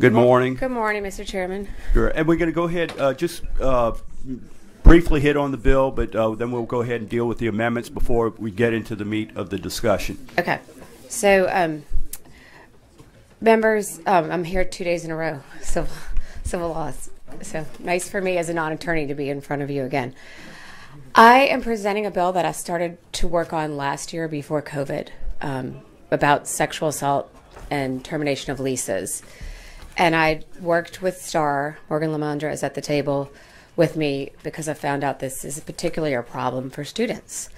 Good morning. Good morning, Mr. Chairman. Sure. And we're going to go ahead, uh, just uh, briefly hit on the bill, but uh, then we'll go ahead and deal with the amendments before we get into the meat of the discussion. Okay. So, um, members, um, I'm here two days in a row, civil, civil laws. So nice for me as a non-attorney to be in front of you again. I am presenting a bill that I started to work on last year before COVID um, about sexual assault and termination of leases. And I worked with Star, Morgan Lamandre is at the table with me because I found out this is particularly a problem for students.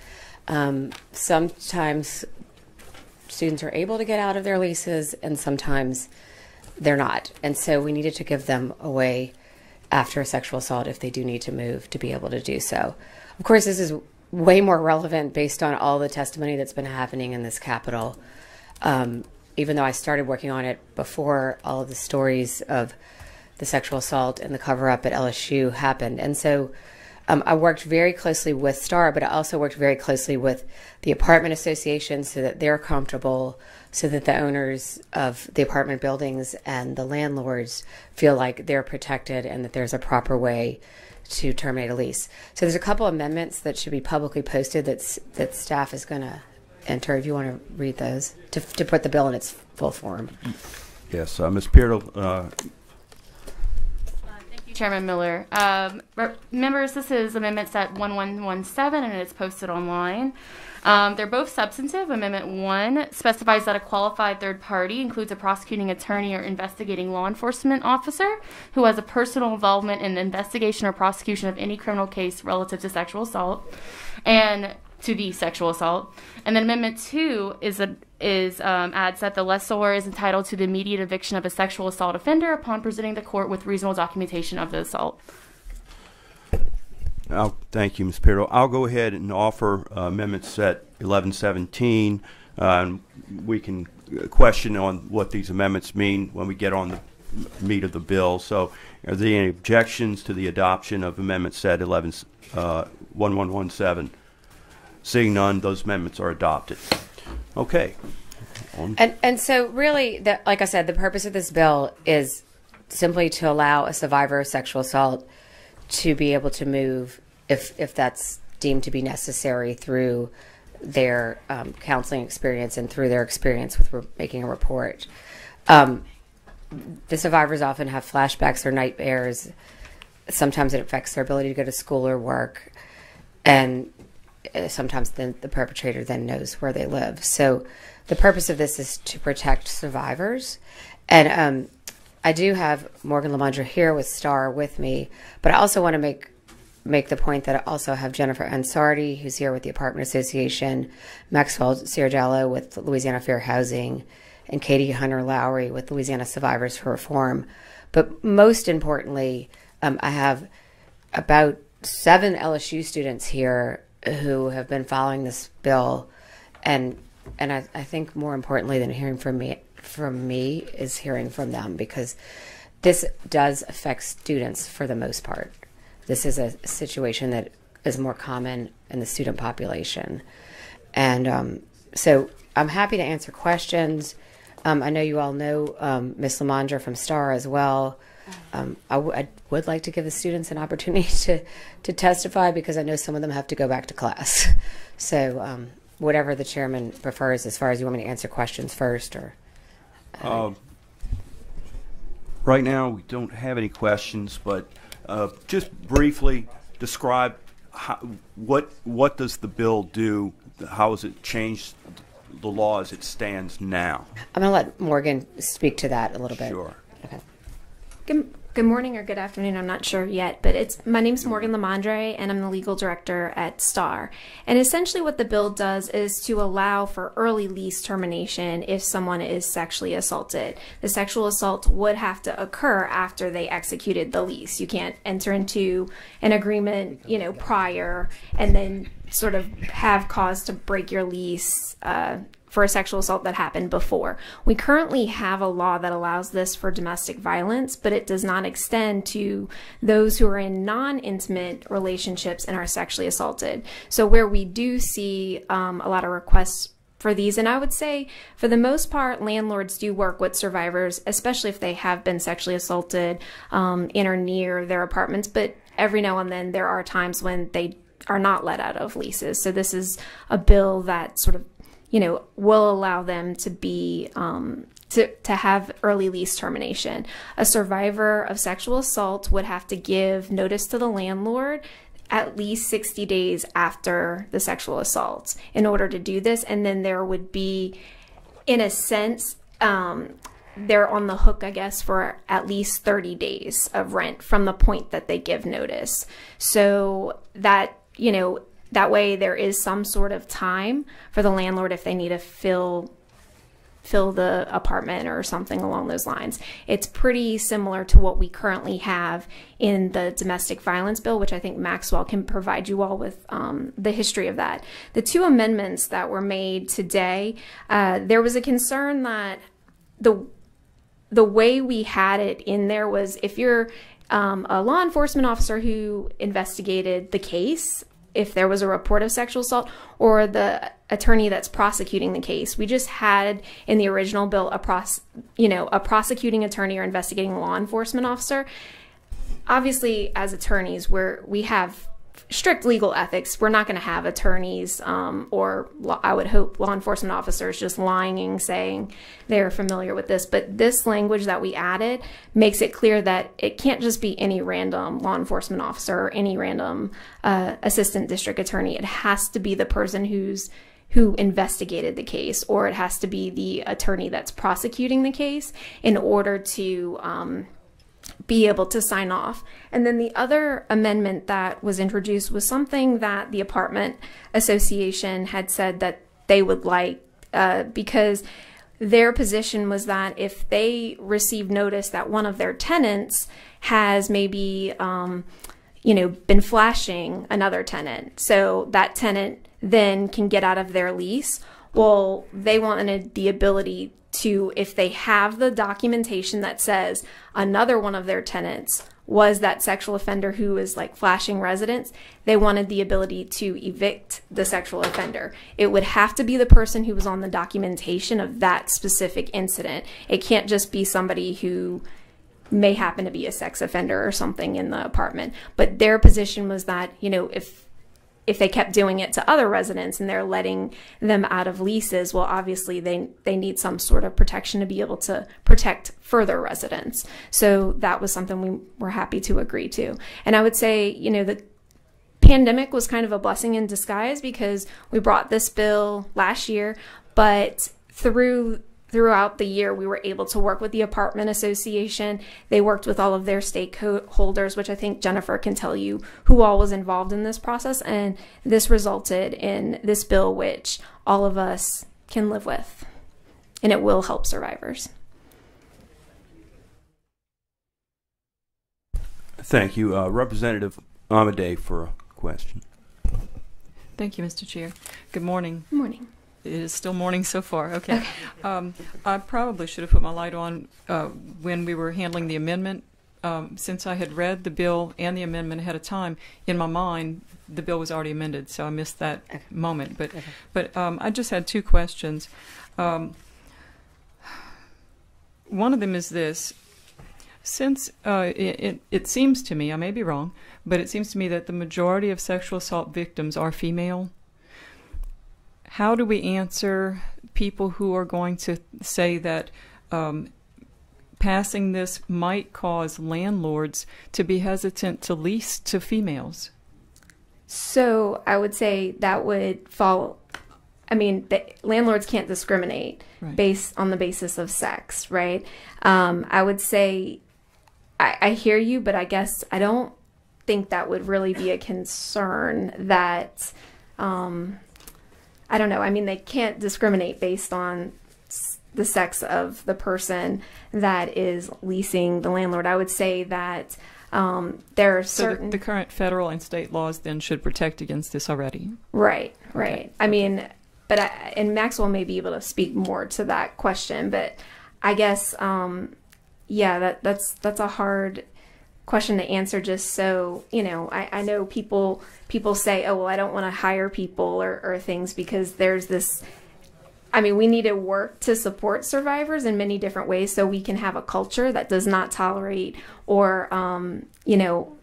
Um, sometimes students are able to get out of their leases and sometimes they're not. And so we needed to give them a way after a sexual assault if they do need to move to be able to do so. Of course, this is way more relevant based on all the testimony that's been happening in this capital. Um, even though I started working on it before all of the stories of the sexual assault and the cover up at LSU happened. And so um, I worked very closely with STAR, but I also worked very closely with the apartment association so that they're comfortable, so that the owners of the apartment buildings and the landlords feel like they're protected and that there's a proper way to terminate a lease. So there's a couple amendments that should be publicly posted that's, that staff is going to enter if you want to read those to, to put the bill in its full form. Yes, uh, Ms. Pearl, uh, Chairman Miller. Um, members, this is Amendment Set 1117 and it's posted online. Um, they're both substantive. Amendment 1 specifies that a qualified third party includes a prosecuting attorney or investigating law enforcement officer who has a personal involvement in the investigation or prosecution of any criminal case relative to sexual assault. And to the sexual assault. And then Amendment 2 is a, is um, adds that the lessor is entitled to the immediate eviction of a sexual assault offender upon presenting the court with reasonable documentation of the assault. I'll, thank you, Ms. Pirro. I'll go ahead and offer uh, amendment set 1117. Uh, and we can question on what these amendments mean when we get on the meat of the bill. So, are there any objections to the adoption of amendment set 11, uh, 1117? Seeing none, those amendments are adopted. Okay. And and so really, the, like I said, the purpose of this bill is simply to allow a survivor of sexual assault to be able to move if if that's deemed to be necessary through their um, counseling experience and through their experience with making a report. Um, the survivors often have flashbacks or nightmares. Sometimes it affects their ability to go to school or work, and sometimes the, the perpetrator then knows where they live. So the purpose of this is to protect survivors. And um, I do have Morgan Lamandre here with Star with me, but I also want to make make the point that I also have Jennifer Ansardi, who's here with the Apartment Association, Maxwell Ciardullo with Louisiana Fair Housing, and Katie Hunter Lowry with Louisiana Survivors for Reform. But most importantly, um, I have about seven LSU students here who have been following this bill, and and I, I think more importantly than hearing from me from me is hearing from them because this does affect students for the most part. This is a situation that is more common in the student population, and um, so I'm happy to answer questions. Um, I know you all know um, Miss Lamandre from Star as well. Um, I, w- I would like to give the students an opportunity to, to testify because I know some of them have to go back to class. So, um, whatever the chairman prefers, as far as you want me to answer questions first, or uh, um, right now we don't have any questions, but uh, just briefly describe how, what what does the bill do? How has it changed the law as it stands now? I'm going to let Morgan speak to that a little bit. Sure. Good, good morning or good afternoon. I'm not sure yet, but it's my name's Morgan Lamandre, and I'm the legal director at STAR. And essentially, what the bill does is to allow for early lease termination if someone is sexually assaulted. The sexual assault would have to occur after they executed the lease. You can't enter into an agreement, you know, prior and then sort of have cause to break your lease. Uh, for a sexual assault that happened before. We currently have a law that allows this for domestic violence, but it does not extend to those who are in non intimate relationships and are sexually assaulted. So, where we do see um, a lot of requests for these. And I would say, for the most part, landlords do work with survivors, especially if they have been sexually assaulted um, in or near their apartments. But every now and then, there are times when they are not let out of leases. So this is a bill that sort of, you know, will allow them to be um, to, to have early lease termination. A survivor of sexual assault would have to give notice to the landlord at least 60 days after the sexual assault in order to do this. And then there would be, in a sense, um, they're on the hook, I guess, for at least 30 days of rent from the point that they give notice. So that, you know, that way there is some sort of time for the landlord if they need to fill fill the apartment or something along those lines. It's pretty similar to what we currently have in the domestic violence bill, which I think Maxwell can provide you all with um, the history of that. The two amendments that were made today, uh, there was a concern that the the way we had it in there was if you're um, a law enforcement officer who investigated the case if there was a report of sexual assault or the attorney that's prosecuting the case. We just had in the original bill a pros, you know, a prosecuting attorney or investigating law enforcement officer. Obviously, as attorneys, we're we have strict legal ethics. We're not going to have attorneys um, or I would hope law enforcement officers just lying and saying they're familiar with this. But this language that we added makes it clear that it can't just be any random law enforcement officer or any random uh, assistant district attorney. It has to be the person who's who investigated the case, or it has to be the attorney that's prosecuting the case in order to um, be able to sign off. And then the other amendment that was introduced was something that the apartment association had said that they would like uh, because their position was that if they receive notice that one of their tenants has maybe um, you know been flashing another tenant so that tenant then can get out of their lease well they wanted the ability to if they have the documentation that says another one of their tenants was that sexual offender who is like flashing residents, they wanted the ability to evict the sexual offender. It would have to be the person who was on the documentation of that specific incident. It can't just be somebody who may happen to be a sex offender or something in the apartment. But their position was that, you know, if if they kept doing it to other residents and they're letting them out of leases, well, obviously they they need some sort of protection to be able to protect further residents. So that was something we were happy to agree to. And I would say, you know, the pandemic was kind of a blessing in disguise because we brought this bill last year, but through throughout the year, we were able to work with the apartment association. They worked with all of their stakeholders, which I think Jennifer can tell you who all was involved in this process. And this resulted in this bill, which all of us can live with. And it will help survivors. Thank you. Uh, Representative Amedee for a question. Thank you, Mr. Chair. Good morning. Good morning. It is still morning so far. Okay. Um, I probably should have put my light on uh, when we were handling the amendment. Um, since I had read the bill and the amendment ahead of time, in my mind, the bill was already amended, so I missed that Okay. moment. But, Okay. but um, I just had two questions. Um, one of them is this: since uh, it, it, it seems to me, I may be wrong, but it seems to me that the majority of sexual assault victims are female how do we answer people who are going to say that um, passing this might cause landlords to be hesitant to lease to females? So I would say that would fall. I mean, the, landlords can't discriminate Right. based on the basis of sex, right? Um, I would say I, I hear you, but I guess I don't think that would really be a concern. That um, I don't know. I mean, they can't discriminate based on the sex of the person that is leasing the landlord. I would say that um, there are So certain the, the current federal and state laws then should protect against this already. Right, right. I mean, but I, and Maxwell may be able to speak more to that question, but I guess, um, yeah, that that's that's a hard question to answer. Just so you know, I, I know people people say, oh well, I don't want to hire people or, or things because there's this I mean, we need to work to support survivors in many different ways so we can have a culture that does not tolerate or, um, you know,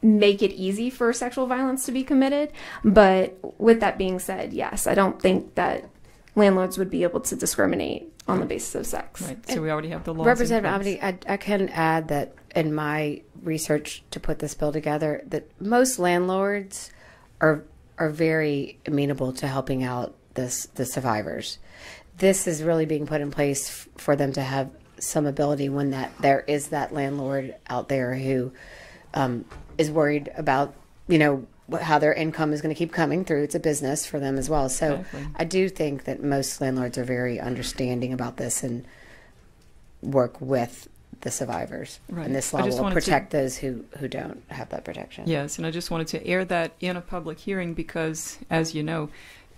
make it easy for sexual violence to be committed. But with that being said, yes, I don't think that landlords would be able to discriminate on the basis of sex. Right. So we already have the laws. Representative I, I can add that in my research to put this bill together, that most landlords are are very amenable to helping out this the survivors. This is really being put in place f- for them to have some ability when that there is that landlord out there who um, is worried about you know how their income is going to keep coming through. It's a business for them as well. So Exactly. I do think that most landlords are very understanding about this and work with the survivors. Right. And this law will wanted to- protect those who, who don't have that protection. Yes, and I just wanted to air that in a public hearing because, as you know,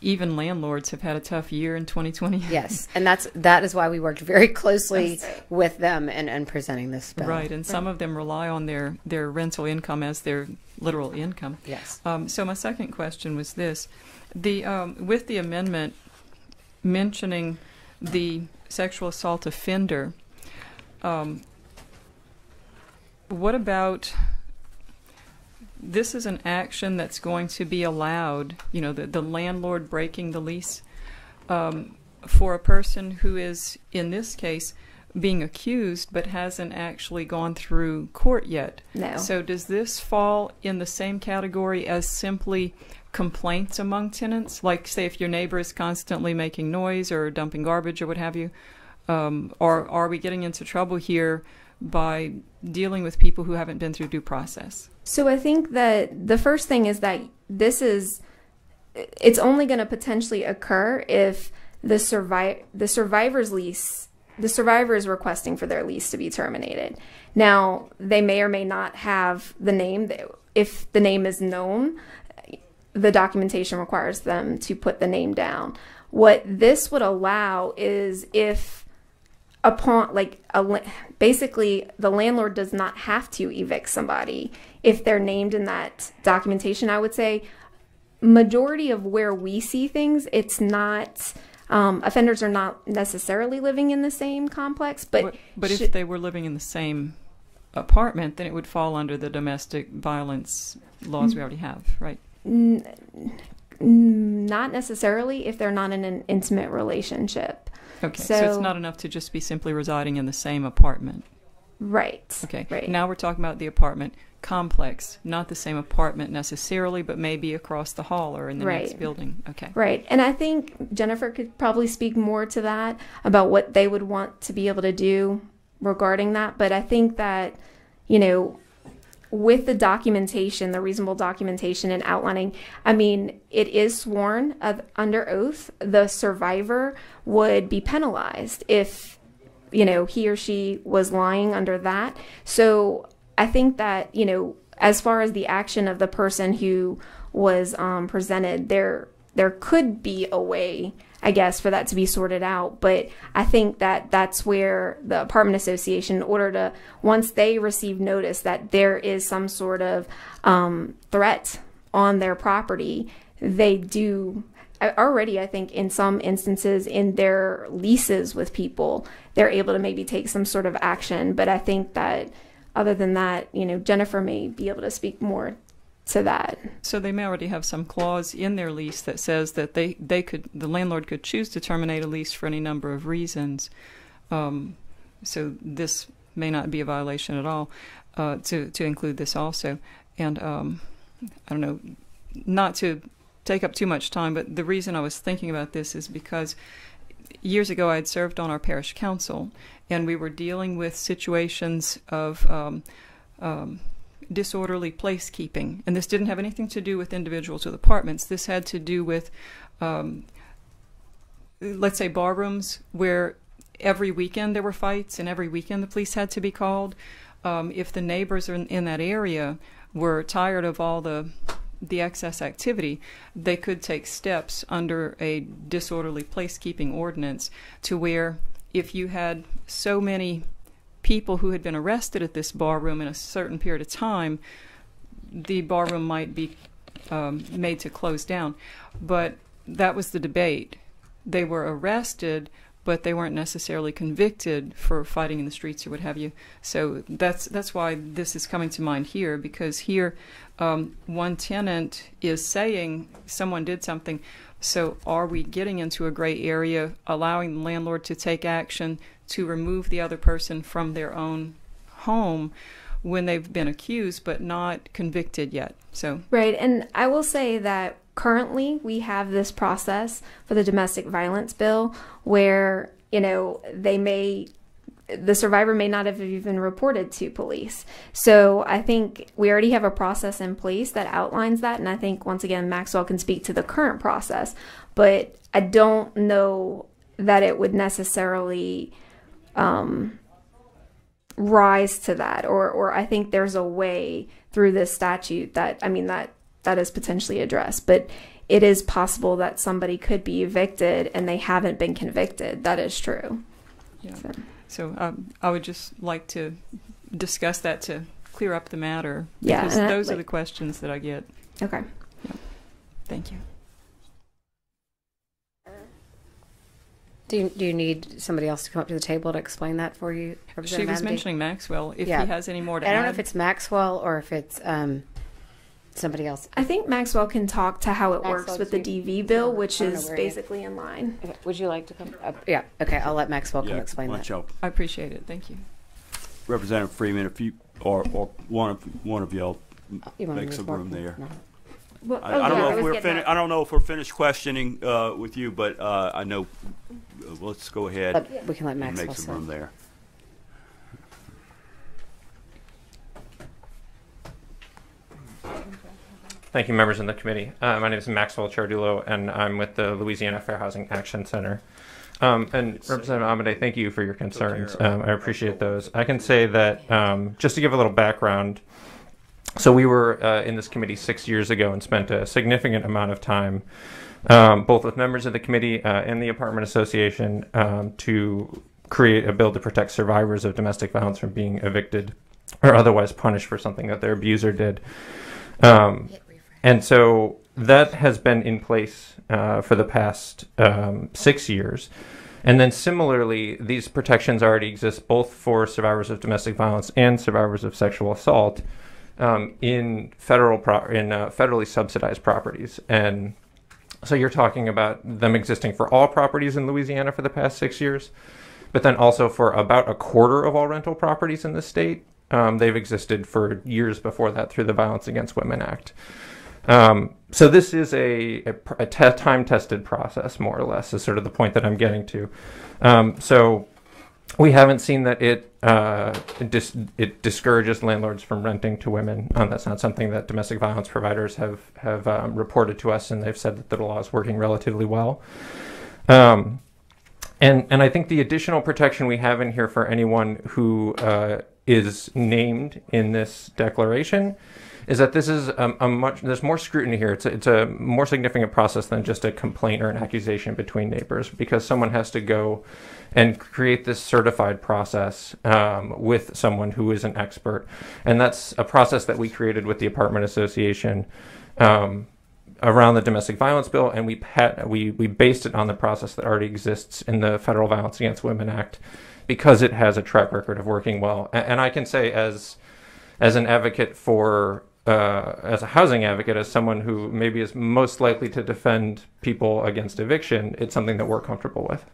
even landlords have had a tough year in 2020. Yes, and that's that is why we worked very closely with them and, and presenting this bill. Right, and some of them rely on their, their rental income as their literal income. Yes. Um, so my second question was this: the um, with the amendment mentioning the sexual assault offender, um, what about this is an action that's going to be allowed, you know, the, the landlord breaking the lease um, for a person who is, in this case, being accused but hasn't actually gone through court yet. No. So does this fall in the same category as simply complaints among tenants? Like, say, if your neighbor is constantly making noise or dumping garbage or what have you? Um, or are we getting into trouble here by dealing with people who haven't been through due process? So I think that the first thing is that this is it's only going to potentially occur if the survi- the survivor's lease the survivor is requesting for their lease to be terminated. Now, they may or may not have the name if the name is known, the documentation requires them to put the name down. What this would allow is if upon like a basically the landlord does not have to evict somebody if they're named in that documentation i would say majority of where we see things it's not um, offenders are not necessarily living in the same complex but But, but if they were living in the same apartment, then it would fall under the domestic violence laws we already have, right? not necessarily if they're not in an intimate relationship Okay, so, it's not enough to just be simply residing in the same apartment. right Okay, right now we're talking about the apartment complex, not the same apartment necessarily, but maybe across the hall or in the next building. Okay. Right. And I think Jennifer could probably speak more to that about what they would want to be able to do regarding that. But I think that, you know, with the documentation, the reasonable documentation and outlining, I mean, it is sworn of, under oath. The survivor would be penalized if, you know, he or she was lying under that. So I think that, you know, as far as the action of the person who was um, presented, there there could be a way, I guess, for that to be sorted out. But I think that that's where the apartment association, in order to once they receive notice that there is some sort of um, threat on their property, they do already i think in some instances in their leases with people they're able to maybe take some sort of action but i think that other than that you know jennifer may be able to speak more to that So they may already have some clause in their lease that says that they, they could the landlord could choose to terminate a lease for any number of reasons. Um, so this may not be a violation at all uh, to to include this also. And um, I don't know, not to take up too much time, but the reason I was thinking about this is because years ago I had served on our parish council, and we were dealing with situations of um, um, disorderly placekeeping. And this didn't have anything to do with individuals with apartments. This had to do with, um, let's say, bar rooms where every weekend there were fights and every weekend the police had to be called. Um, if the neighbors in, in that area were tired of all the the excess activity, they could take steps under a disorderly placekeeping ordinance to where if you had so many people who had been arrested at this bar room in a certain period of time, the bar room might be um, made to close down. But that was the debate. they were arrested, but they weren't necessarily convicted for fighting in the streets or what have you. So that's that's why this is coming to mind here because here um, one tenant is saying someone did something. So are we getting into a gray area, allowing the landlord to take action to remove the other person from their own home when they've been accused but not convicted yet? So Right, and I will say that currently we have this process for the domestic violence bill where, you know, they may the survivor may not have even reported to police. So I think we already have a process in place that outlines that and I think once again Maxwell can speak to the current process, but I don't know that it would necessarily um, rise to that or or I think there's a way through this statute that I mean that that is potentially addressed but it is possible that somebody could be evicted and they haven't been convicted that is true yeah. So- So um, I would just like to discuss that to clear up the matter. Yeah, Because and I- those are the questions that I get. okay Thank you. Do you, do you need somebody else to come up to the table to explain that for you? She was Amity? mentioning Maxwell. If Yeah. he has any more to I don't add. know if it's Maxwell or if it's um, somebody else. I think Maxwell can talk to how it works with the DV bill which I don't know is where he is. basically in line Okay, Would you like to come? up? yeah. Okay. I'll let Maxwell come Yeah, explain that. don't y'all- I appreciate it. Thank you. Representative Freeman, if you, or, or one of, one of y'all You make some room there. No. well, I, oh, I don't yeah, know if we're finished. I don't know if we're finished questioning uh, with you, but uh, I know. Uh, let's go ahead Let- we can let Maxwell. make some say. room there. Thank you, members of the committee. Uh, my name is Maxwell Ciardullo, and I'm with the Louisiana Fair Housing Action Center. Um, and Representative Amedee, thank you for your concerns. Um, I appreciate those. I can say that um, just to give a little background. So we were uh, in this committee six years ago and spent a significant amount of time, um, both with members of the committee uh, and the apartment association, um, to create a bill to protect survivors of domestic violence from being evicted or otherwise punished for something that their abuser did. Um, and so that has been in place uh, for the past um, six years. And then similarly, these protections already exist both for survivors of domestic violence and survivors of sexual assault um, in federal pro- in uh, federally subsidized properties. And so you're talking about them existing for all properties in Louisiana for the past six years, but then also for about a quarter of all rental properties in the state. Um, they've existed for years before that through the Violence Against Women Act. Um, so this is a, a, a te- time-tested process, more or less, is sort of the point that I'm getting to. Um, so we haven't seen that it uh, dis- it discourages landlords from renting to women. Um, that's not something that domestic violence providers have have um, reported to us, and they've said that the law is working relatively well. Um, and and I think the additional protection we have in here for anyone who uh, is named in this declaration is that this is a, a much there's more scrutiny here. It's a, it's a more significant process than just a complaint or an accusation between neighbors because someone has to go and create this certified process um, with someone who is an expert, and that's a process that we created with the apartment association. Um, around the domestic violence bill, and we had, we we based it on the process that already exists in the Federal Violence Against Women Act, because it has a track record of working well. A- And, I can say, as as an advocate for uh, as a housing advocate, as someone who maybe is most likely to defend people against eviction, it's something that we're comfortable with.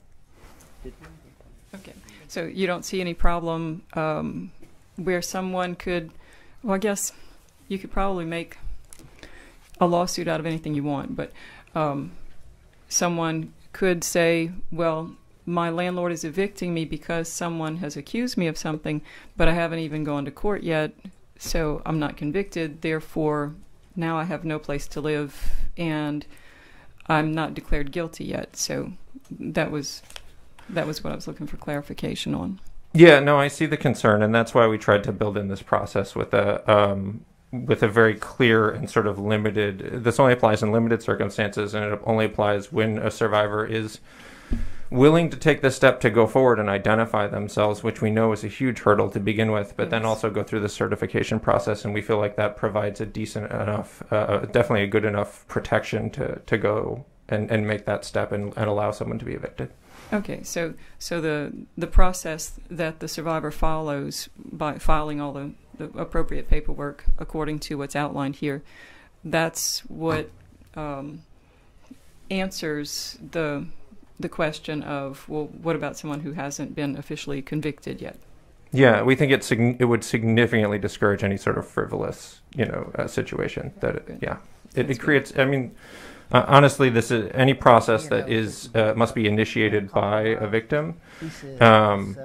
Okay. So you don't see any problem um, where someone could, well, I guess you could probably make a lawsuit out of anything you want, but um, someone could say, well, my landlord is evicting me because someone has accused me of something, but I haven't even gone to court yet, so I'm not convicted. Therefore, now I have no place to live and I'm not declared guilty yet. So that was that was what I was looking for clarification on. Yeah, no, I see the concern, and that's why we tried to build in this process with a um, with a very clear and sort of limited. This only applies in limited circumstances, and it only applies when a survivor is willing to take the step to go forward and identify themselves, which we know is a huge hurdle to begin with, but then also go through the certification process, and we feel like that provides a decent enough, uh, definitely a good enough protection to to go and, and make that step and, and allow someone to be evicted. Okay, so so the the process that the survivor follows by filing all the, the appropriate paperwork according to what's outlined here, that's what um, answers the the question of well, what about someone who hasn't been officially convicted yet? Yeah, we think it it would significantly discourage any sort of frivolous, you know, uh, situation. That it, yeah, it, it creates. I mean, uh, honestly, this is any process that is uh, must be initiated by a victim um,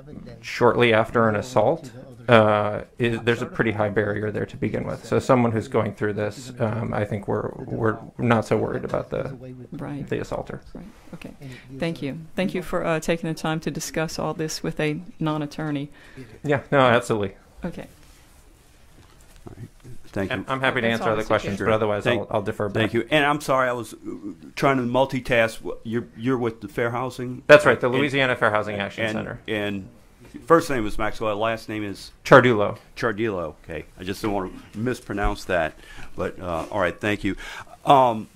shortly after an assault. Uh, is, there's a pretty high barrier there to begin with. So, someone who's going through this, um, I think we're we're not so worried about the Right. the assaulter. Right. Okay. Thank you. Thank you for uh, taking the time to discuss all this with a non-attorney. Yeah, no, absolutely. Okay. Thank you. I'm, I'm happy to That's answer all other questions, but otherwise, Thank- I'll, I'll defer. Thank you. And I'm sorry, I was trying to multitask. You're you're with the Fair Housing. That's right, the And- Louisiana Fair Housing Action and, Center. And first name is Maxwell. Last name is Ciardullo. Chardillo. Okay, I just don't want to mispronounce that. But uh, all right, thank you. Um,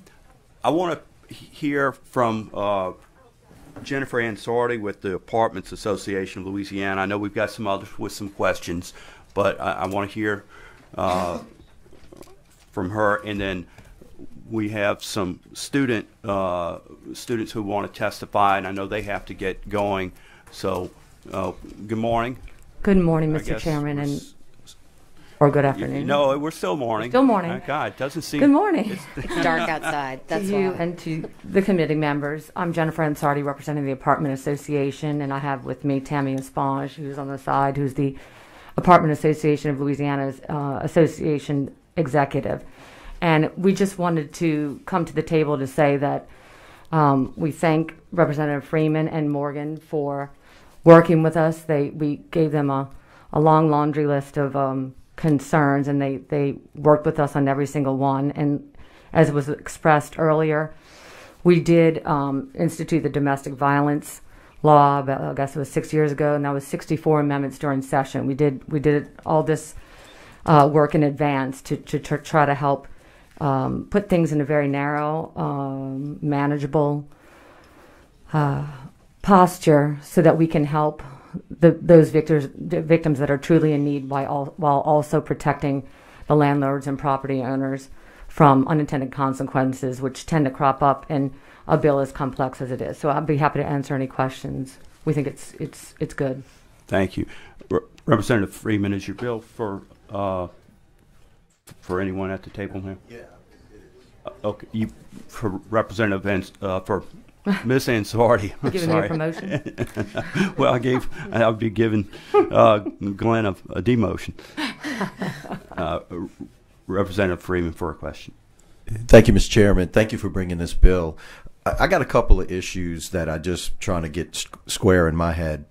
I want to hear from uh, Jennifer Ansardi with the Apartments Association of Louisiana. I know we've got some others with some questions, but I, I want to hear uh, from her, and then we have some student uh, students who want to testify, and I know they have to get going. So, uh, good morning. Good morning, I Mr. guess Chairman, we're and s- or good afternoon. No, we're still morning. Still morning. My God, doesn't seem. Good morning It's dark outside. That's to you why. and to the committee members. I'm Jennifer Ansardi, representing the Apartment Association, and I have with me Tammy Esponge, who's on the side, who's the Apartment Association of Louisiana's uh, association executive. And we just wanted to come to the table to say that um, we thank Representative Freeman and Morgan for working with us. They we gave them a, a long laundry list of um, concerns, and they they worked with us on every single one. And as was expressed earlier, we did um, institute the domestic violence law. About, I guess it was six years ago, and that was 64 amendments during session. We did we did all this uh, work in advance to, to, to try to help um, put things in a very narrow, um, manageable uh, posture so that we can help the, those victors, victims that are truly in need while, while also protecting the landlords and property owners from unintended consequences, which tend to crop up in a bill as complex as it is. So I'd be happy to answer any questions. We think it's, it's, it's good. Thank you, Re- Representative Freeman. Is your bill for uh, for anyone at the table now? Yeah. Okay, you for Representative Ans- uh, for Miss Ansardi. I'm Giving me a sorry. promotion. well, I gave I'll be giving uh, Glenn a, a demotion. Uh, Representative Freeman for a question. Thank you, Mr. Chairman. Thank you for bringing this bill. I, I got a couple of issues that I just trying to get s- square in my head.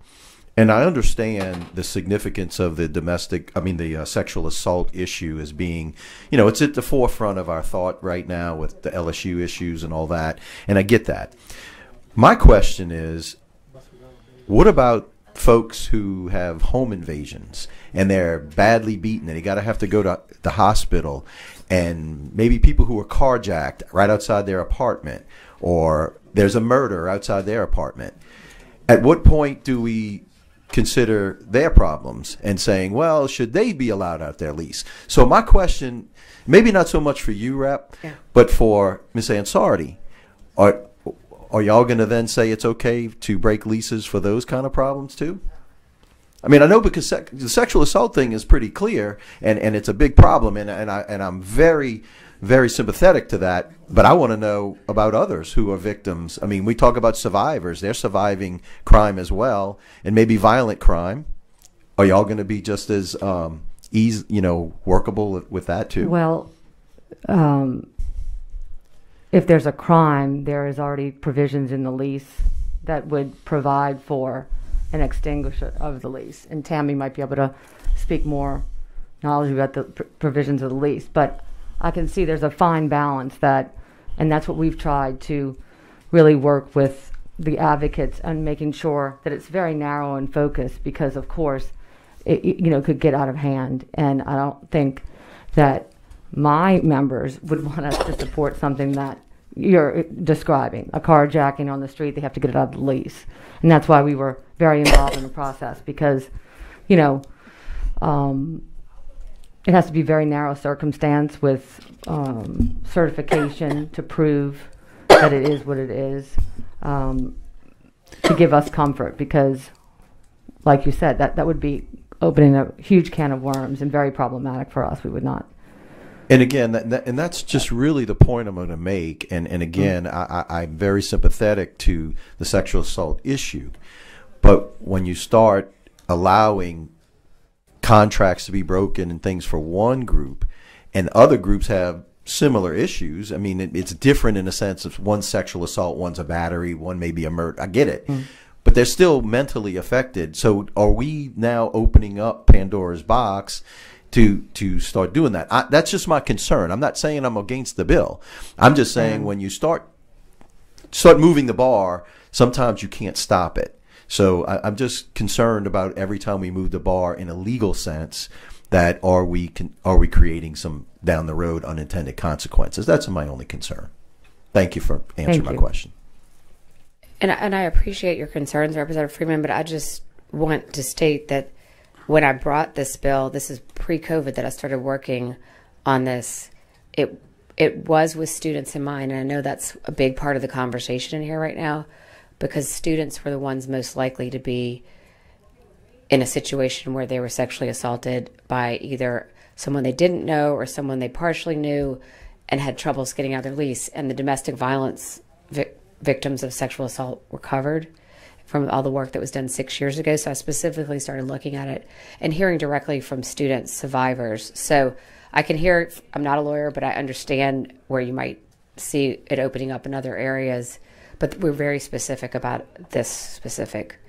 And I understand the significance of the domestic, I mean, the uh, sexual assault issue as being, you know, it's at the forefront of our thought right now with the LSU issues and all that. And I get that. My question is what about folks who have home invasions and they're badly beaten and they got to have to go to the hospital and maybe people who are carjacked right outside their apartment or there's a murder outside their apartment at what point do we consider their problems and saying well should they be allowed out their lease so my question maybe not so much for you rep Yeah. but for ms ansardi are are y'all going to then say it's okay to break leases for those kind of problems too? I mean, I know because sec- the sexual assault thing is pretty clear, and, and it's a big problem, and, and I and I'm very very sympathetic to that. But I want to know about others who are victims. I mean, we talk about survivors; they're surviving crime as well, and maybe violent crime. Are y'all going to be just as um, easy, you know, workable with that too? Well, um, if there's a crime, there is already provisions in the lease that would provide for an extinguisher of the lease. And Tammy might be able to speak more knowledge about the pr- provisions of the lease. But I can see there's a fine balance that, and that's what we've tried to really work with the advocates and making sure that it's very narrow and focused because, of course, it, you know, could get out of hand. And I don't think that my members would want us to support something that you're describing a carjacking on the street, they have to get it out of the lease. And that's why we were very involved in the process because, you know, um, it has to be very narrow circumstance with um, certification to prove that it is what it is um, to give us comfort because, like you said, that, that would be opening a huge can of worms and very problematic for us. We would not. And again, that, that, and that's just really the point I'm going to make. And, and again, I, I, I'm very sympathetic to the sexual assault issue. But when you start allowing contracts to be broken and things for one group, and other groups have similar issues, I mean, it, it's different in a sense of one sexual assault, one's a battery, one may be a murder. I get it. Mm-hmm. But they're still mentally affected. So are we now opening up Pandora's box to to start doing that? I, that's just my concern. I'm not saying I'm against the bill. I'm just saying when you start start moving the bar, sometimes you can't stop it. So I, I'm just concerned about every time we move the bar in a legal sense that are we can, are we creating some down the road unintended consequences? That's my only concern. Thank you for answering Thank my you. question. And, I- and I appreciate your concerns, Representative Freeman, but I just want to state that when I brought this bill, this is pre-COVID that I started working on this. It it was with students in mind, and I know that's a big part of the conversation in here right now, because students were the ones most likely to be in a situation where they were sexually assaulted by either someone they didn't know or someone they partially knew and had troubles getting out of their lease. And the domestic violence vic- victims of sexual assault were covered from all the work that was done six years ago. So I specifically started looking at it and hearing directly from students, survivors. So I can hear, I'm not a lawyer, but I understand where you might see it opening up in other areas. But we're very specific about this specific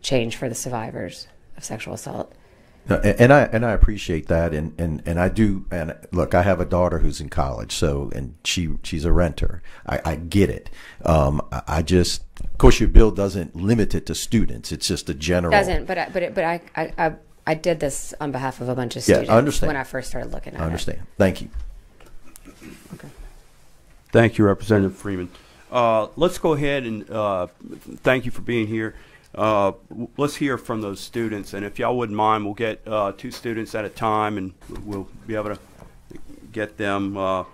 change for the survivors of sexual assault. No, and and I and I appreciate that, and, and, and I do. And look, I have a daughter who's in college, so and she she's a renter. I, I get it. Um, I, I just, of course, your bill doesn't limit it to students. It's just a general. Doesn't, but I, but it, but I, I I I did this on behalf of a bunch of students Yeah, I students understand. when I first started looking at it. I it. understand. Thank you. Okay. Thank you, Representative Freeman. Uh, let's go ahead and uh, thank you for being here. Uh, let's hear from those students, and if y'all wouldn't mind, we'll get uh, two students at a time, and we'll be able to get them uh,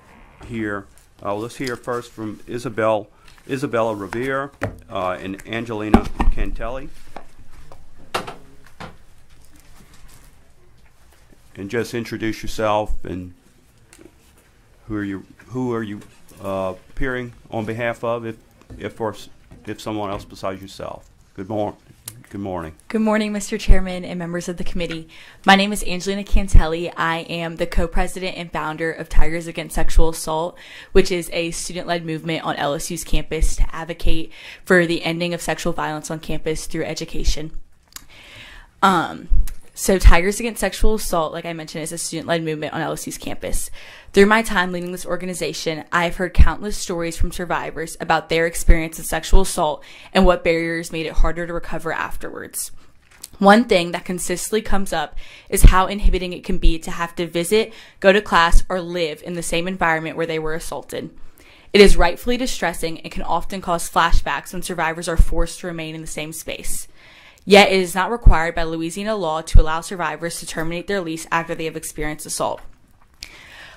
here. Let's hear first from Isabel, Isabella Revere and Angelina Cantelli. And just introduce yourself and who are you who are you appearing on behalf of if if if someone else besides yourself good morning good morning Good morning, Mr. Chairman and members of the committee. My name is Angelina Cantelli. I am the co-president and founder of Tigers Against Sexual Assault, which is a student-led movement on LSU's campus to advocate for the ending of sexual violence on campus through education. Um, so Tigers Against Sexual Assault, like I mentioned, is a student-led movement on LSU's campus. Through my time leading this organization, I've heard countless stories from survivors about their experience of sexual assault and what barriers made it harder to recover afterwards. One thing that consistently comes up is how inhibiting it can be to have to visit, go to class, or live in the same environment where they were assaulted. It is rightfully distressing and can often cause flashbacks when survivors are forced to remain in the same space. Yet it is not required by Louisiana law to allow survivors to terminate their lease after they have experienced assault.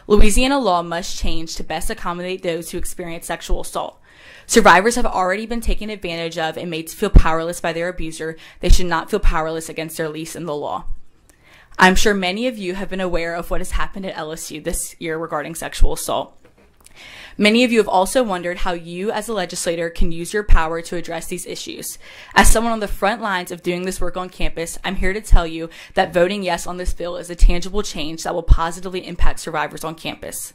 Louisiana law must change to best accommodate those who experience sexual assault. Survivors have already been taken advantage of and made to feel powerless by their abuser. They should not feel powerless against their lease in the law. I'm sure many of you have been aware of what has happened at LSU this year regarding sexual assault. Many of you have also wondered how you, as a legislator, can use your power to address these issues. As someone on the front lines of doing this work on campus, I'm here to tell you that voting yes on this bill is a tangible change that will positively impact survivors on campus.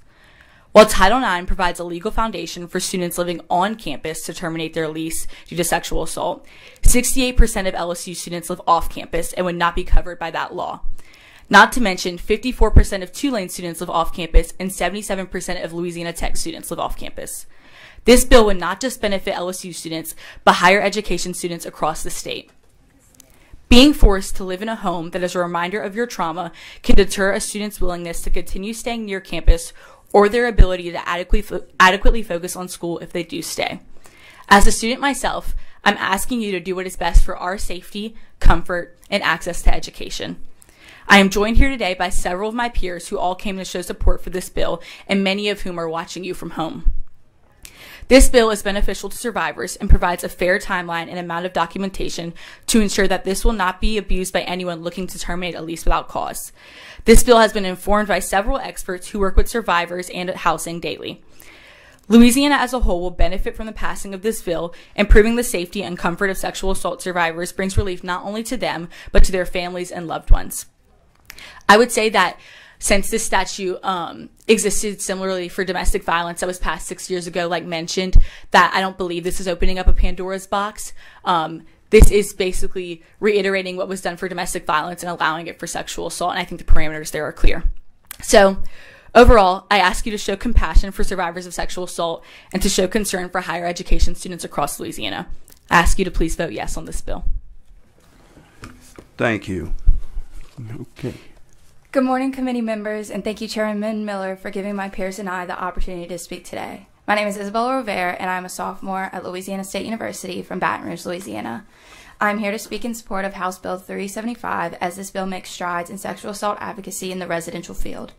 While Title IX provides a legal foundation for students living on campus to terminate their lease due to sexual assault, 68% of LSU students live off campus and would not be covered by that law. Not to mention, 54% of Tulane students live off campus and 77% of Louisiana Tech students live off campus. This bill would not just benefit LSU students, but higher education students across the state. Being forced to live in a home that is a reminder of your trauma can deter a student's willingness to continue staying near campus or their ability to adequately, fo- adequately focus on school if they do stay. As a student myself, I'm asking you to do what is best for our safety, comfort, and access to education. I am joined here today by several of my peers who all came to show support for this bill, and many of whom are watching you from home. This bill is beneficial to survivors and provides a fair timeline and amount of documentation to ensure that this will not be abused by anyone looking to terminate a lease without cause. This bill has been informed by several experts who work with survivors and housing daily. Louisiana as a whole will benefit from the passing of this bill, improving the safety and comfort of sexual assault survivors brings relief not only to them, but to their families and loved ones. I would say that since this statute um, existed similarly for domestic violence that was passed six years ago, like mentioned, that I don't believe this is opening up a Pandora's box. Um, this is basically reiterating what was done for domestic violence and allowing it for sexual assault, and I think the parameters there are clear. So, overall, I ask you to show compassion for survivors of sexual assault and to show concern for higher education students across Louisiana. I ask you to please vote yes on this bill. Thank you. Okay. Good morning, committee members, and thank you, Chairman Miller, for giving my peers and I the opportunity to speak today. My name is Isabella Rivera, and I'm a sophomore at Louisiana State University from Baton Rouge, Louisiana. I'm here to speak in support of House Bill 375 as this bill makes strides in sexual assault advocacy in the residential field.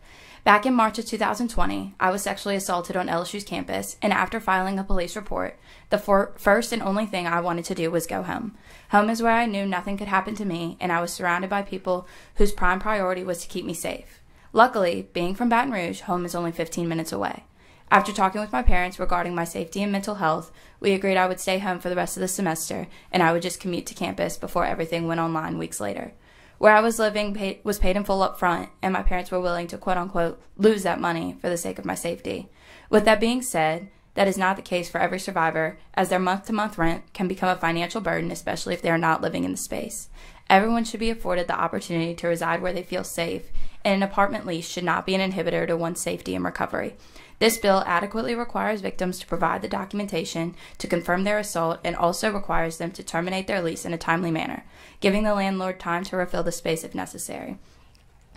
Back in March of 2020, I was sexually assaulted on LSU's campus, and after filing a police report, the for- first and only thing I wanted to do was go home. Home is where I knew nothing could happen to me, and I was surrounded by people whose prime priority was to keep me safe. Luckily, being from Baton Rouge, home is only 15 minutes away. After talking with my parents regarding my safety and mental health, we agreed I would stay home for the rest of the semester and I would just commute to campus before everything went online weeks later. Where I was living paid, was paid in full up front, and my parents were willing to quote unquote lose that money for the sake of my safety. With that being said, that is not the case for every survivor, as their month to month rent can become a financial burden, especially if they are not living in the space. Everyone should be afforded the opportunity to reside where they feel safe, and an apartment lease should not be an inhibitor to one's safety and recovery. This bill adequately requires victims to provide the documentation to confirm their assault and also requires them to terminate their lease in a timely manner, giving the landlord time to refill the space if necessary.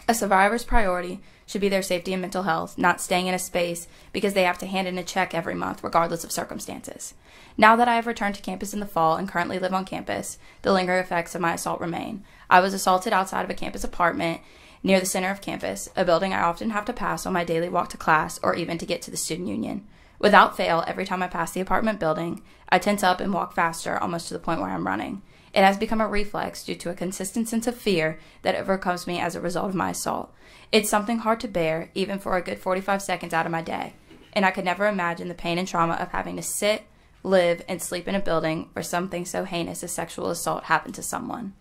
A survivor's priority should be their safety and mental health, not staying in a space because they have to hand in a check every month, regardless of circumstances. Now that I have returned to campus in the fall and currently live on campus, the lingering effects of my assault remain. I was assaulted outside of a campus apartment near the center of campus, a building I often have to pass on my daily walk to class or even to get to the student union. Without fail, every time I pass the apartment building, I tense up and walk faster, almost to the point where I'm running. It has become a reflex due to a consistent sense of fear that overcomes me as a result of my assault. It's something hard to bear, even for a good 45 seconds out of my day, and I could never imagine the pain and trauma of having to sit, live, and sleep in a building where something so heinous as sexual assault happened to someone.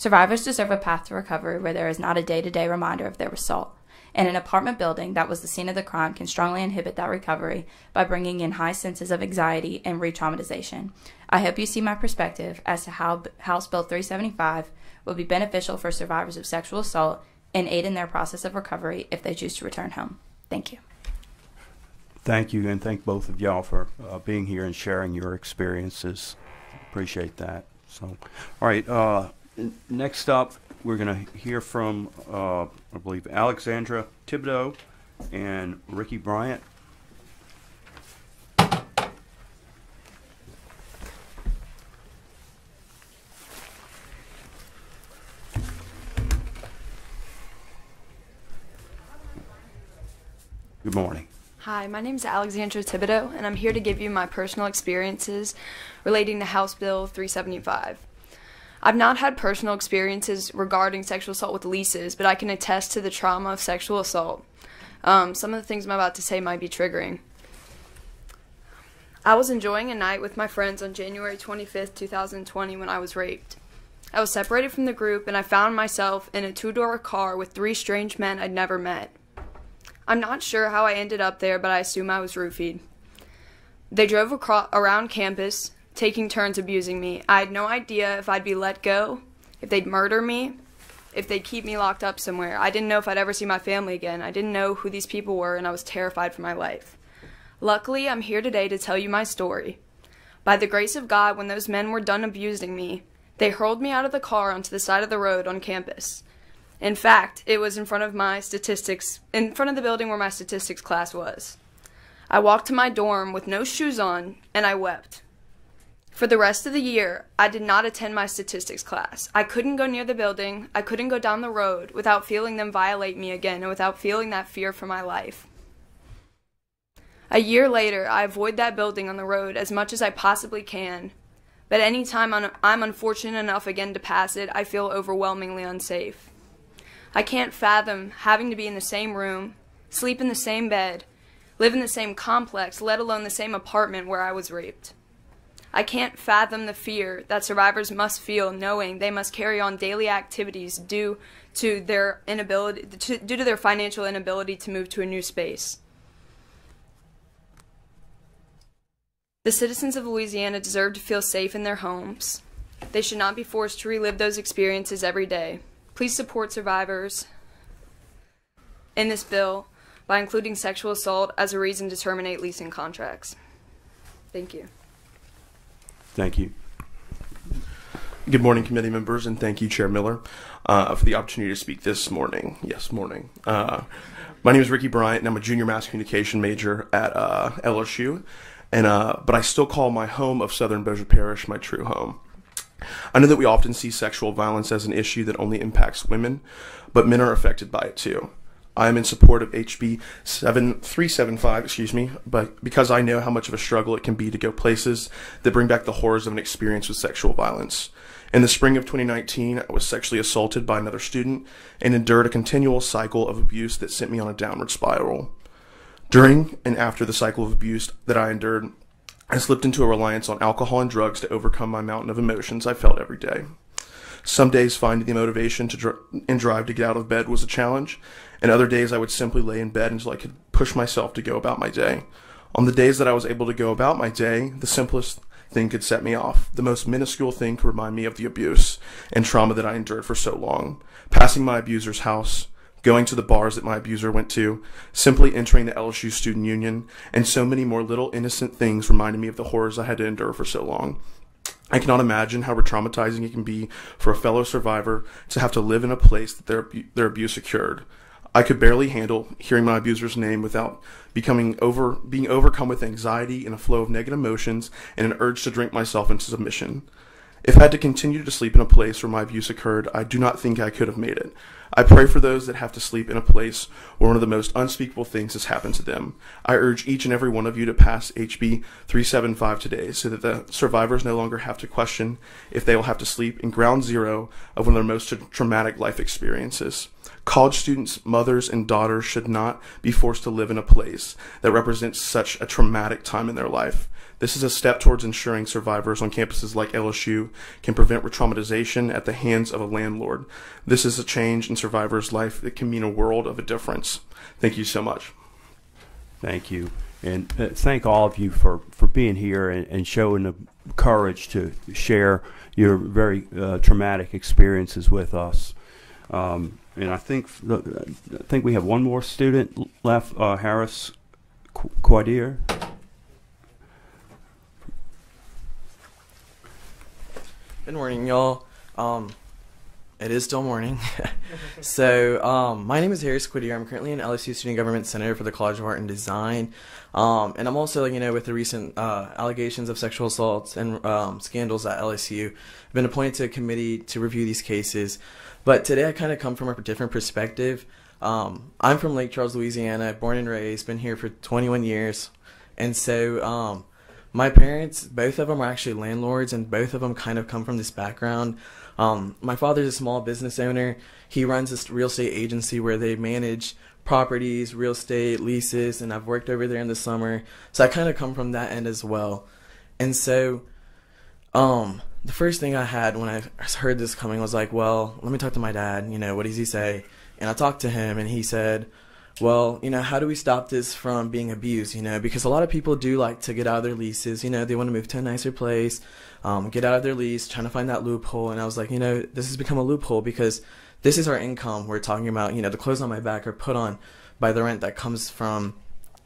Survivors deserve a path to recovery where there is not a day to day reminder of their assault. And an apartment building that was the scene of the crime can strongly inhibit that recovery by bringing in high senses of anxiety and re traumatization. I hope you see my perspective as to how House Bill 375 will be beneficial for survivors of sexual assault and aid in their process of recovery if they choose to return home. Thank you. Thank you, and thank both of y'all for uh, being here and sharing your experiences. Appreciate that. So, all right. Uh, next up, we're going to hear from, uh, I believe, Alexandra Thibodeau and Ricky Bryant. Good morning. Hi, my name is Alexandra Thibodeau, and I'm here to give you my personal experiences relating to House Bill 375. I've not had personal experiences regarding sexual assault with leases, but I can attest to the trauma of sexual assault. Um, some of the things I'm about to say might be triggering. I was enjoying a night with my friends on January 25th, 2020, when I was raped. I was separated from the group, and I found myself in a two door car with three strange men I'd never met. I'm not sure how I ended up there, but I assume I was roofied. They drove around campus, taking turns abusing me. I had no idea if I'd be let go, if they'd murder me, if they'd keep me locked up somewhere. I didn't know if I'd ever see my family again. I didn't know who these people were, and I was terrified for my life. Luckily, I'm here today to tell you my story. By the grace of God, when those men were done abusing me, they hurled me out of the car onto the side of the road on campus. In fact, it was in front of my statistics, in front of the building where my statistics class was. I walked to my dorm with no shoes on and I wept. For the rest of the year, I did not attend my statistics class. I couldn't go near the building, I couldn't go down the road without feeling them violate me again and without feeling that fear for my life. A year later, I avoid that building on the road as much as I possibly can, but any time I'm unfortunate enough again to pass it, I feel overwhelmingly unsafe. I can't fathom having to be in the same room, sleep in the same bed, live in the same complex, let alone the same apartment where I was raped. I can't fathom the fear that survivors must feel knowing they must carry on daily activities due to their inability to, due to their financial inability to move to a new space. The citizens of Louisiana deserve to feel safe in their homes. They should not be forced to relive those experiences every day. Please support survivors in this bill by including sexual assault as a reason to terminate leasing contracts. Thank you. Thank you. Good morning, committee members, and thank you, Chair Miller, uh, for the opportunity to speak this morning. Yes, morning. Uh, my name is Ricky Bryant, and I'm a junior mass communication major at uh, LSU and uh, but I still call my home of Southern Bossier Parish my true home. I know that we often see sexual violence as an issue that only impacts women, but men are affected by it too. I am in support of HB 7375, excuse me, but because I know how much of a struggle it can be to go places that bring back the horrors of an experience with sexual violence. In the spring of 2019, I was sexually assaulted by another student and endured a continual cycle of abuse that sent me on a downward spiral. During and after the cycle of abuse that I endured, I slipped into a reliance on alcohol and drugs to overcome my mountain of emotions I felt every day. Some days finding the motivation to dr- and drive to get out of bed was a challenge, and other days I would simply lay in bed until I could push myself to go about my day. On the days that I was able to go about my day, the simplest thing could set me off. The most minuscule thing could remind me of the abuse and trauma that I endured for so long. Passing my abuser's house, going to the bars that my abuser went to, simply entering the LSU Student Union, and so many more little innocent things reminded me of the horrors I had to endure for so long. I cannot imagine how traumatizing it can be for a fellow survivor to have to live in a place that their, their abuse occurred. I could barely handle hearing my abuser's name without becoming over being overcome with anxiety and a flow of negative emotions and an urge to drink myself into submission. If I had to continue to sleep in a place where my abuse occurred, I do not think I could have made it. I pray for those that have to sleep in a place where one of the most unspeakable things has happened to them. I urge each and every one of you to pass HB 375 today so that the survivors no longer have to question if they will have to sleep in ground zero of one of their most traumatic life experiences. College students, mothers, and daughters should not be forced to live in a place that represents such a traumatic time in their life. This is a step towards ensuring survivors on campuses like LSU can prevent re-traumatization at the hands of a landlord. This is a change in survivors' life that can mean a world of a difference. Thank you so much. Thank you. And uh, thank all of you for, for being here and, and showing the courage to share your very uh, traumatic experiences with us. Um, and I think I think we have one more student left, uh, Harris Quadir. Good morning, y'all. Um, it is still morning. so, um, my name is Harris Quiddier. I'm currently an LSU Student Government Center for the College of Art and Design. Um, and I'm also, you know, with the recent uh, allegations of sexual assaults and um, scandals at LSU, I've been appointed to a committee to review these cases. But today I kind of come from a different perspective. Um, I'm from Lake Charles, Louisiana, born and raised, been here for 21 years. And so, um, my parents, both of them are actually landlords, and both of them kind of come from this background. Um, my father's a small business owner. He runs this real estate agency where they manage properties, real estate, leases, and I've worked over there in the summer. So I kind of come from that end as well. And so, um, the first thing I had when I heard this coming was like, well, let me talk to my dad. You know, what does he say? And I talked to him, and he said, well, you know, how do we stop this from being abused? You know, because a lot of people do like to get out of their leases. You know, they want to move to a nicer place, um, get out of their lease, trying to find that loophole. And I was like, you know, this has become a loophole because this is our income. We're talking about, you know, the clothes on my back are put on by the rent that comes from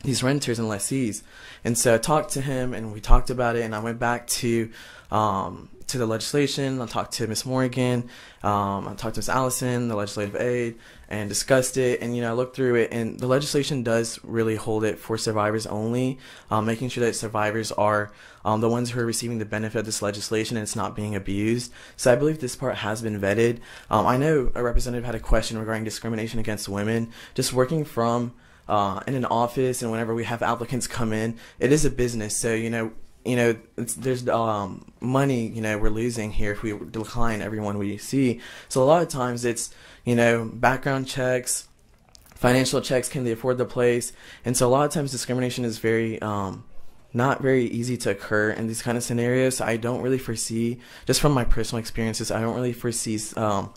these renters and lessees. And so I talked to him and we talked about it and I went back to um, to the legislation. I talked to Miss Morgan, um, I talked to Miss Allison, the legislative aide, and discussed it. And you know, I looked through it, and the legislation does really hold it for survivors only, um, making sure that survivors are um, the ones who are receiving the benefit of this legislation and it's not being abused. So I believe this part has been vetted. Um, I know a representative had a question regarding discrimination against women. Just working from uh, in an office and whenever we have applicants come in, it is a business. So you know, you know, there's um, money, you know, we're losing here if we decline everyone we see. So a lot of times it's, you know, background checks, financial checks, can they afford the place? And so a lot of times discrimination is very, um, not very easy to occur in these kind of scenarios. I don't really foresee, just from my personal experiences, I don't really foresee um,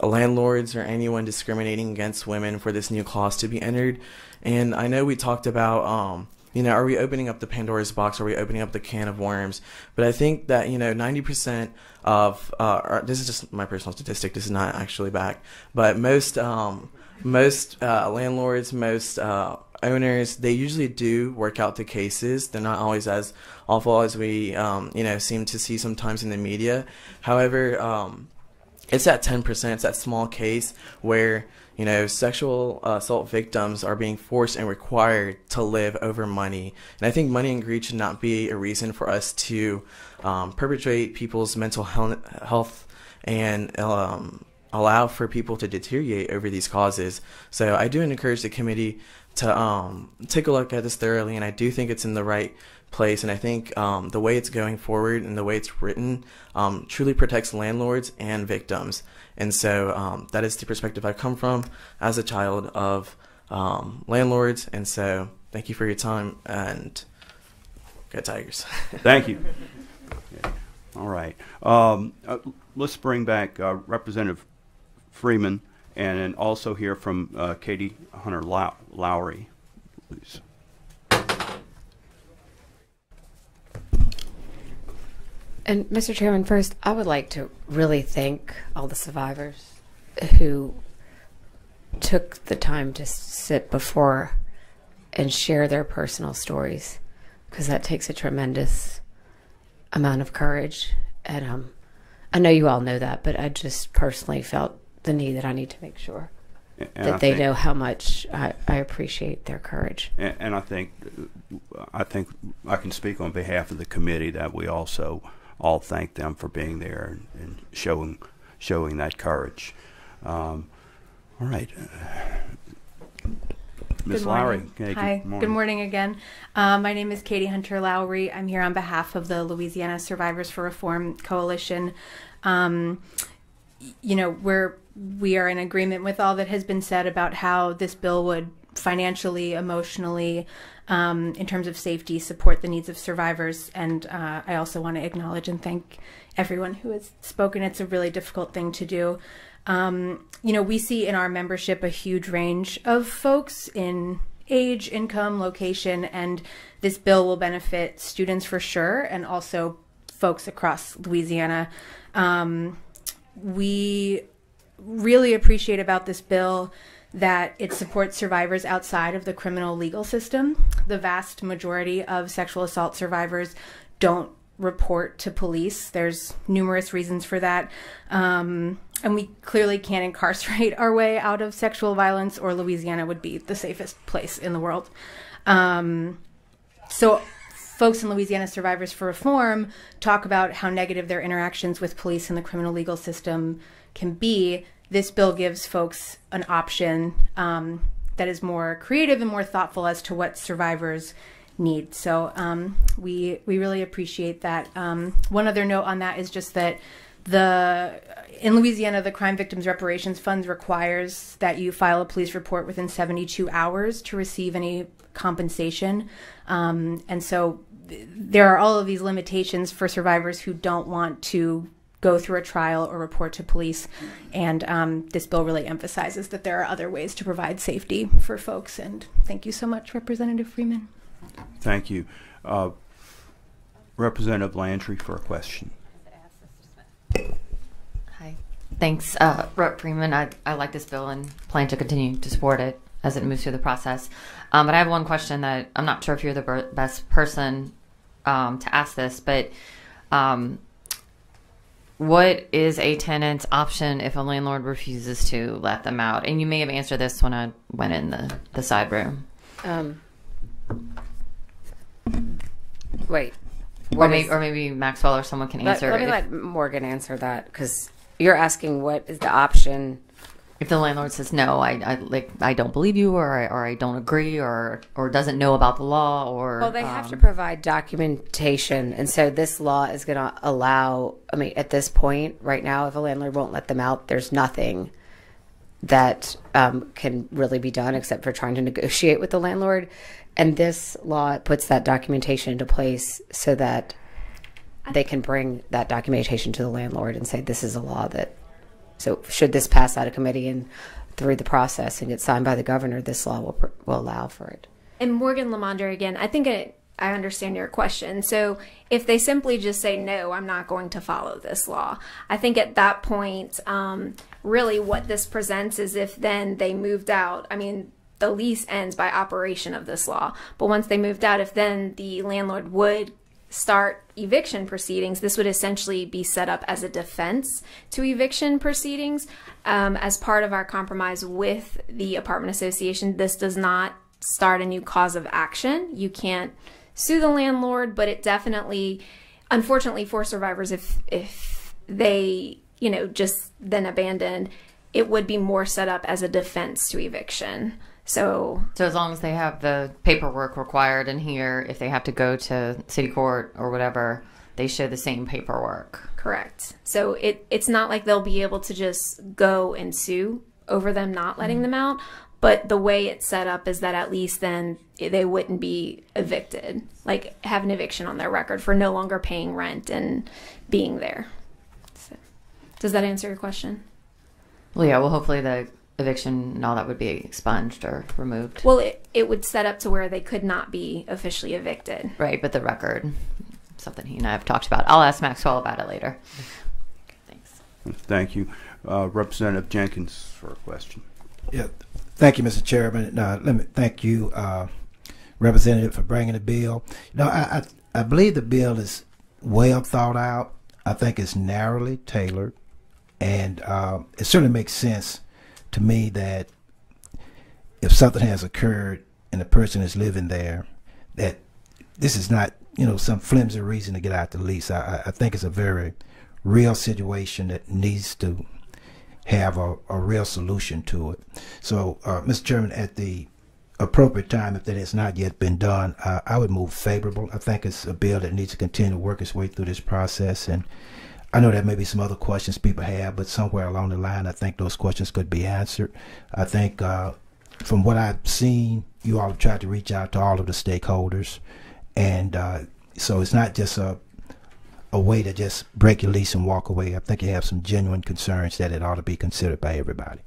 landlords or anyone discriminating against women for this new clause to be entered. And I know we talked about, um, you know, are we opening up the Pandora's box? Are we opening up the can of worms? But I think that, you know, 90% of, uh, this is just my personal statistic, this is not actually back, but most, um, most uh, landlords, most uh, owners, they usually do work out the cases. They're not always as awful as we, um, you know, seem to see sometimes in the media. However, um, it's that 10%, it's that small case where you know, sexual assault victims are being forced and required to live over money. And I think money and greed should not be a reason for us to um, perpetuate people's mental health and um, allow for people to deteriorate over these causes. So I do encourage the committee to um, take a look at this thoroughly, and I do think it's in the right place. And I think um, the way it's going forward and the way it's written um, truly protects landlords and victims. And so um, that is the perspective I come from as a child of um, landlords. And so thank you for your time and go Tigers. thank you. All right. Um, uh, let's bring back uh, Representative Freeman and also hear from uh, Katie Hunter Low- Lowry, please. And Mr. Chairman, first, I would like to really thank all the survivors who took the time to sit before and share their personal stories, because that takes a tremendous amount of courage. And um, I know you all know that, but I just personally felt the need that I need to make sure and that I they think, know how much I, I appreciate their courage. And, and I think I think I can speak on behalf of the committee that we also all thank them for being there and, and showing showing that courage. Um, all right. Ms. Lowry. Hey, Hi. Good morning. good morning, again. Uh, my name is Katie Hunter Lowry. I'm here on behalf of the Louisiana Survivors for Reform Coalition. Um, you know, we're we are in agreement with all that has been said about how this bill would financially, emotionally, um, in terms of safety, support the needs of survivors. And uh, I also want to acknowledge and thank everyone who has spoken. It's a really difficult thing to do. Um, you know, we see in our membership a huge range of folks in age, income, location, and this bill will benefit students for sure, and also folks across Louisiana. Um, we really appreciate about this bill that it supports survivors outside of the criminal legal system. The vast majority of sexual assault survivors don't report to police. There's numerous reasons for that. Um, and we clearly can't incarcerate our way out of sexual violence, or Louisiana would be the safest place in the world. Um, so, folks in Louisiana Survivors for Reform talk about how negative their interactions with police and the criminal legal system can be this bill gives folks an option um, that is more creative and more thoughtful as to what survivors need. So um, we we really appreciate that. Um, one other note on that is just that the in Louisiana, the Crime Victims Reparations Fund requires that you file a police report within 72 hours to receive any compensation, um, and so there are all of these limitations for survivors who don't want to go through a trial or report to police. And um, this bill really emphasizes that there are other ways to provide safety for folks. And thank you so much, Representative Freeman. Thank you. Uh, Representative Landry for a question. Hi. Thanks, uh, Rep. Freeman. I, I like this bill and plan to continue to support it. as it moves through the process. Um, but I have one question that I'm not sure if you're the best person um, to ask this, but um, what is a tenant's option if a landlord refuses to let them out? And you may have answered this when I went in the, the side room. Um, wait. Or maybe, is- or maybe Maxwell or someone can Let, answer. let me if- let Morgan answer that because you're asking what is the option. If the landlord says no, I, I like I don't believe you, or I, or I don't agree, or or doesn't know about the law, or Well, they have to um, provide documentation, and so this law is going to allow. I mean, at this point, right now, if a landlord won't let them out, there's nothing that um, can really be done except for trying to negotiate with the landlord. And this law puts that documentation into place so that they can bring that documentation to the landlord and say, "This is a law that." So, should this pass out of committee and through the process and get signed by the governor, this law will will allow for it. And Morgan Lamandre again, I think it, I understand your question. So if they simply just say, no, I'm not going to follow this law, I think at that point, um, really what this presents is if then they moved out, I mean, the lease ends by operation of this law. But once they moved out, if then the landlord would start eviction proceedings, this would essentially be set up as a defense to eviction proceedings. Um, as part of our compromise with the apartment association, this does not start a new cause of action. You can't sue the landlord, but it definitely, unfortunately for survivors, if if they you know just then abandoned, it would be more set up as a defense to eviction. So So as long as they have the paperwork required in here, if they have to go to city court or whatever, they show the same paperwork. Correct. So it it's not like they'll be able to just go and sue over them not letting mm-hmm. them out, but the way it's set up is that at least then they wouldn't be evicted, like have an eviction on their record for no longer paying rent and being there. So, does that answer your question? Well, yeah. Well, hopefully the eviction and all that would be expunged or removed. Well, it, it would set up to where they could not be officially evicted. Right, but the record, something he and I have talked about. I'll ask Maxwell about it later. Thanks. Thank you. Uh, Representative Jenkins for a question. Yeah, thank you, Mr. Chairman. Uh, let me thank you, uh, Representative, for bringing the bill. You know, I, I I believe the bill is well thought out. I think it's narrowly tailored, and uh, it certainly makes sense to me that if something has occurred and the person is living there, that this is not you know some flimsy reason to get out the lease. I, I think it's a very real situation that needs to have a, a real solution to it. So, uh, Mr. Chairman, at the appropriate time, if that has not yet been done, I would move favorable. I think it's a bill that needs to continue to work its way through this process. And I know there may be some other questions people have, but somewhere along the line, I think those questions could be answered. I think uh, from what I've seen, you all have tried to reach out to all of the stakeholders. And uh, so it's not just a a way to just break your lease and walk away. I think you have some genuine concerns that it ought to be considered by everybody.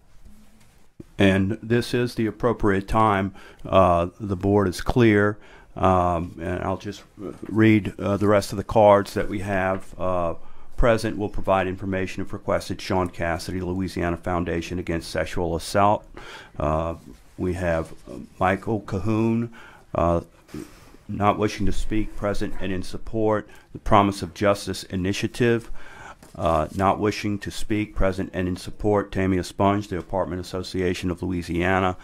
And this is the appropriate time. Uh, the board is clear. Um, and I'll just read uh, the rest of the cards that we have. Uh, present will provide information if requested. Sean Cassidy, Louisiana Foundation Against Sexual Assault. Uh, we have Michael Cahoon, uh, not wishing to speak, present and in support. The Promise of Justice Initiative. Uh, not wishing to speak, present and in support, Tamia Sponge, the Apartment Association of Louisiana.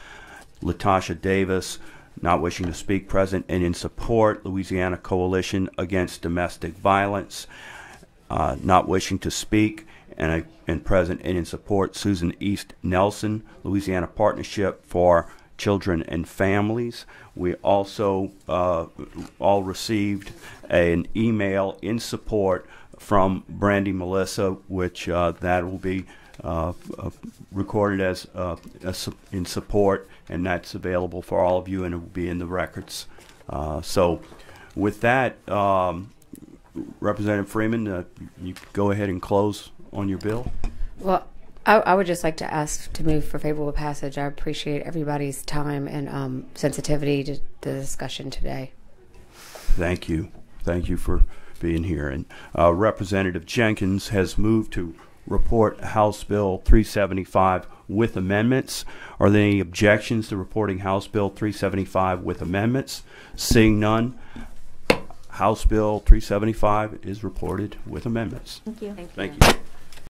Latasha Davis, not wishing to speak, present and in support, Louisiana Coalition Against Domestic Violence. Uh, not wishing to speak and, and present and in support, Susan East Nelson, Louisiana Partnership for Children and Families. We also uh, all received an email in support from Brandy Melissa, which uh, that will be uh, uh, recorded as uh, in support, and that's available for all of you, and it will be in the records. Uh, so, with that, um, Representative Freeman, uh, you go ahead and close on your bill. Well, I, I would just like to ask to move for favorable passage. I appreciate everybody's time and um, sensitivity to the discussion today. Thank you. Thank you for being here. And uh, Representative Jenkins has moved to report House Bill 375 with amendments. Are there any objections to reporting House Bill 375 with amendments? Seeing none, House Bill 375 is reported with amendments. Thank you. Thank you.